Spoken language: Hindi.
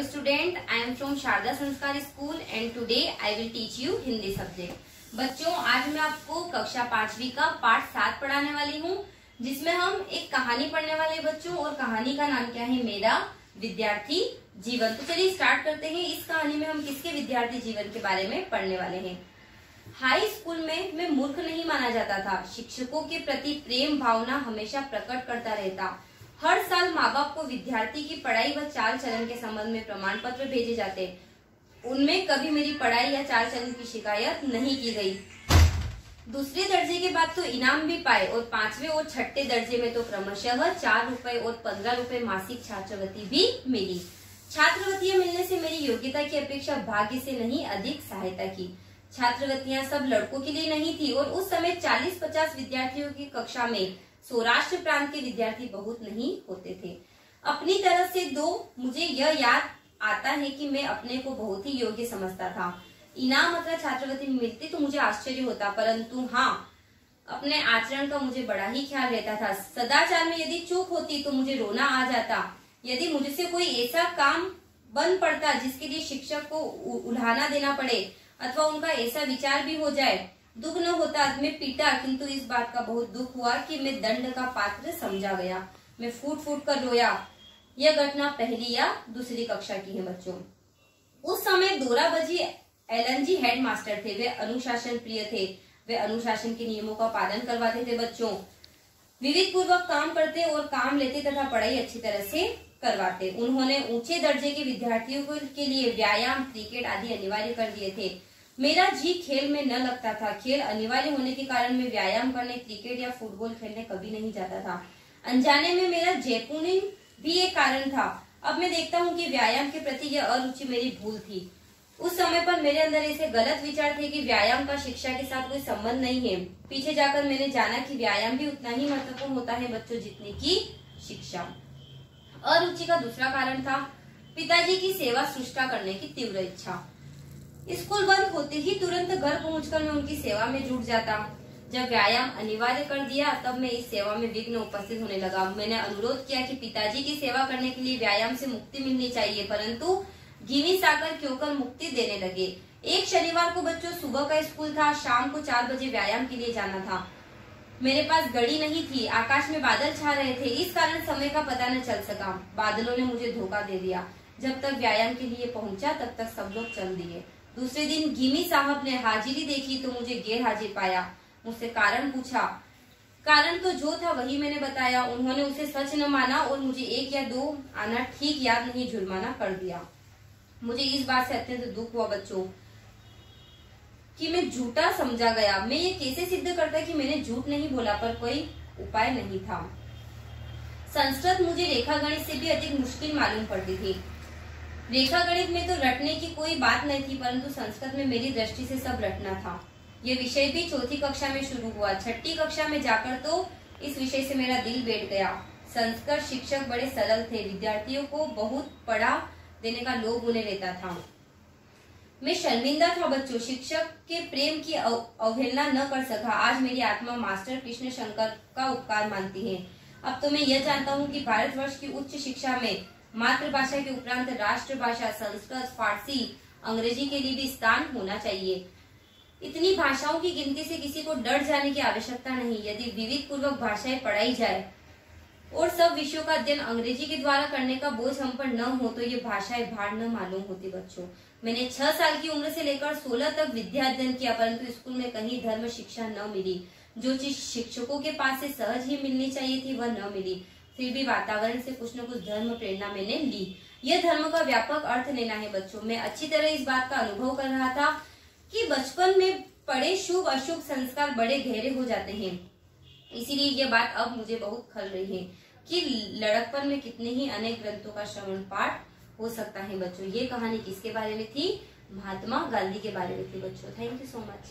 Student, I am from Sharda Sanskar school and today I will teach you Hindi subject बच्चों आज मैं आपको कक्षा पांचवी का पाठ सात पढ़ाने वाली हूँ जिसमें हम एक कहानी पढ़ने वाले बच्चों और कहानी का नाम क्या है मेरा विद्यार्थी जीवन। तो चलिए स्टार्ट करते हैं। इस कहानी में हम किसके विद्यार्थी जीवन के बारे में पढ़ने वाले हैं? हाई स्कूल में मैं मूर्ख नहीं माना जाता था। शिक्षकों के प्रति प्रेम भावना हमेशा प्रकट करता रहता। हर साल माँ बाप को विद्यार्थी की पढ़ाई व चाल चलन के संबंध में प्रमाण पत्र भेजे जाते हैं। उनमें कभी मेरी पढ़ाई या चाल चलन की शिकायत नहीं की गई। दूसरे दर्जे के बाद तो इनाम भी पाए और पांचवे और छठे दर्जे में तो क्रमशः चार रुपए और पंद्रह रुपए मासिक छात्रवृत्ति भी मिली। छात्रवृत्तियाँ मिलने से मेरी योग्यता की अपेक्षा भाग्य से नहीं, अधिक सहायता की। छात्रवृत्तियाँ सब लड़कों के लिए नहीं थी और उस समय 40-50 विद्यार्थियों की कक्षा में सौराष्ट्र प्रांत के विद्यार्थी बहुत नहीं होते थे। अपनी तरफ़ से दो, मुझे यह याद आता है कि मैं अपने को बहुत ही योग्य समझता था। इनाम अथवा छात्रवृत्ति मिलती तो मुझे आश्चर्य होता, परंतु हाँ अपने आचरण का मुझे बड़ा ही ख्याल रहता था। सदाचार में यदि चूक होती तो मुझे रोना आ जाता। यदि मुझसे कोई ऐसा काम बन पड़ता जिसके लिए शिक्षक को उल्हाना देना पड़े, अथवा उनका ऐसा विचार भी हो जाए दुख न होता मैं पीटा, किंतु इस बात का बहुत दुख हुआ कि मैं दंड का पात्र समझा गया। मैं फूट फूट कर रोया। यह घटना पहली या दूसरी कक्षा की है बच्चों। उस समय दोरा बजी एलएनजी हेड मास्टर थे। वे अनुशासन प्रिय थे। वे अनुशासन के नियमों का पालन करवाते थे बच्चों। विविध पूर्वक काम करते और काम लेते तथा पढ़ाई अच्छी तरह से करवाते। उन्होंने ऊँचे दर्जे के विद्यार्थियों के लिए व्यायाम, क्रिकेट आदि अनिवार्य कर दिए थे। मेरा जी खेल में न लगता था। खेल अनिवार्य होने के कारण मैं व्यायाम करने, क्रिकेट या फुटबॉल खेलने कभी नहीं जाता था। अनजाने में मेरा जयपुनी भी एक कारण था। अब मैं देखता हूँ कि व्यायाम के प्रति यह अरुचि मेरी भूल थी। उस समय पर मेरे अंदर ऐसे गलत विचार थे कि व्यायाम का शिक्षा के साथ कोई संबंध नहीं है। पीछे जाकर मैंने जाना कि व्यायाम भी उतना ही महत्वपूर्ण होता है बच्चों जितने की शिक्षा। अरुचि का दूसरा कारण था पिताजी की सेवा सृष्टा करने की तीव्र इच्छा। स्कूल बंद होते ही तुरंत घर पहुंचकर मैं उनकी सेवा में जुट जाता। जब व्यायाम अनिवार्य कर दिया, तब मैं इस सेवा में विघ्न उपस्थित होने लगा। मैंने अनुरोध किया कि पिताजी की सेवा करने के लिए व्यायाम से मुक्ति मिलनी चाहिए, परंतु घीवी साकर क्यों कर मुक्ति देने लगे। एक शनिवार को बच्चों सुबह का स्कूल था, शाम को चार बजे व्यायाम के लिए जाना था। मेरे पास घड़ी नहीं थी, आकाश में बादल छा रहे थे, इस कारण समय का पता न चल सका। बादलों ने मुझे धोखा दे दिया। जब तक व्यायाम के लिए पहुँचा, तब तक सब लोग चल दिए। दूसरे दिन गिमी साहब ने हाजिरी देखी तो मुझे गैर हाजिर पाया। मुझसे कारण पूछा। कारण तो जो था वही मैंने बताया। उन्होंने उसे सच न माना और मुझे एक या दो आना ठीक याद नहीं, जुर्माना कर दिया। मुझे इस बात से अत्यंत दुख हुआ बच्चों कि मैं झूठा समझा गया। मैं ये कैसे सिद्ध करता कि मैंने झूठ नहीं बोला, पर कोई उपाय नहीं था। संस्कृत मुझे रेखा गणित से भी अधिक मुश्किल मालूम पड़ती थी। रेखा गणित में तो रटने की कोई बात नहीं थी, परंतु संस्कृत में मेरी दृष्टि से सब रटना था। ये विषय भी चौथी कक्षा में शुरू हुआ। छठी कक्षा में जाकर तो इस विषय से मेरा दिल बैठ गया। संस्कृत शिक्षक बड़े सरल थे। विद्यार्थियों को बहुत पढ़ा देने का लोभ उन्हें रहता था। मैं शर्मिंदा था बच्चों। शिक्षक के प्रेम की अवहेलना न कर सका। आज मेरी आत्मा मास्टर कृष्ण शंकर का उपकार मानती है। अब तो मैं यह जानता हूँ कि भारतवर्ष की उच्च शिक्षा में मातृभाषा के उपरांत राष्ट्रभाषा संस्कृत, फारसी, अंग्रेज़ी के लिए भी स्थान होना चाहिए। इतनी भाषाओं की गिनती से किसी को डर जाने की आवश्यकता नहीं, यदि विविध पूर्वक भाषाएँ पढ़ाई जाए। और सब विषयों का अध्ययन अंग्रेज़ी के द्वारा करने का बोझ हम पर न हो तो ये भाषाएँ भार न मालूम होती, बच्चों। मैंने छह साल की उम्र से लेकर सोलह तक विद्या अध्ययन किया, परंतु स्कूल में कहीं धर्म शिक्षा न मिली। जो चीज़ शिक्षकों के पास से सहज ही मिलनी चाहिए थी, वह न मिली। फिर भी वातावरण से कुछ न कुछ धर्म प्रेरणा मैंने ली। यह धर्म का व्यापक अर्थ लेना है बच्चों। मैं अच्छी तरह इस बात का अनुभव कर रहा था कि बचपन में पड़े शुभ, अशुभ संस्कार बड़े गहरे हो जाते हैं। इसीलिए यह बात अब मुझे बहुत खल रही है कि लड़कपन में कितने ही अनेक ग्रंथों का श्रवण पाठ हो सकता है बच्चों। ये कहानी किसके बारे में थी? महात्मा गांधी के बारे में थी बच्चों। Thank you so much